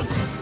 Out!